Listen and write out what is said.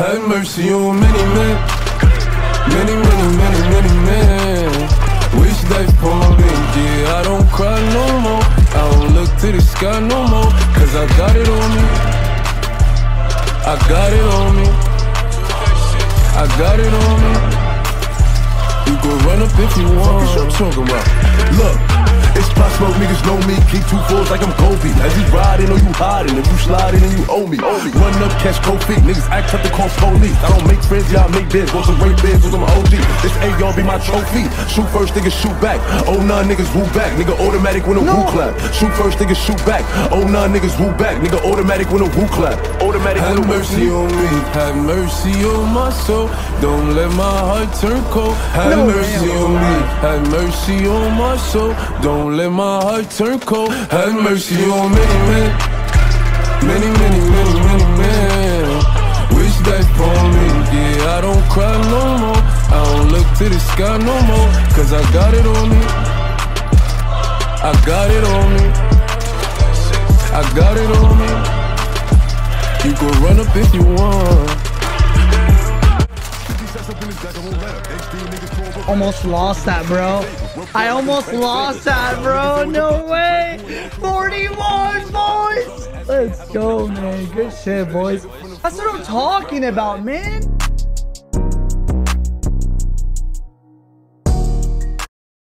Have mercy on many men. Many, many, many, many men. Wish upon me. Yeah, I don't cry no more. I don't look to the sky no more. Cause I got it on me. I got it on me. I got it on me. You can run up if you want. What you talking about? Keep two fours like I'm Kobe. As you riding or you hiding, if you sliding and you owe me. Run up, catch cold feet. Niggas act up to call police. I don't make friends, y'all make bids. Want some rape bids with them OG. This AR be my trophy. Shoot first, niggas shoot back. Oh nine niggas woo back. Nigga automatic when a woo clap. Shoot first, niggas shoot back. Oh nine niggas woo back. Nigga automatic when a woo clap. Automatic when Have a woo mercy on me, have mercy on my soul. Don't let my heart turn cold. Have No, mercy man. on me, have mercy on my soul. Don't let my heart turn cold. Have mercy on many men, many, many, many, many men. Wish that for me, yeah. I don't cry no more. I don't look to the sky no more. Cause I got it on me. I got it on me. I got it on me. You can run up if you want. Almost lost that, bro. I almost lost that, bro. No way. 41, boys. Let's go, man. Good shit, boys. That's what I'm talking about, man.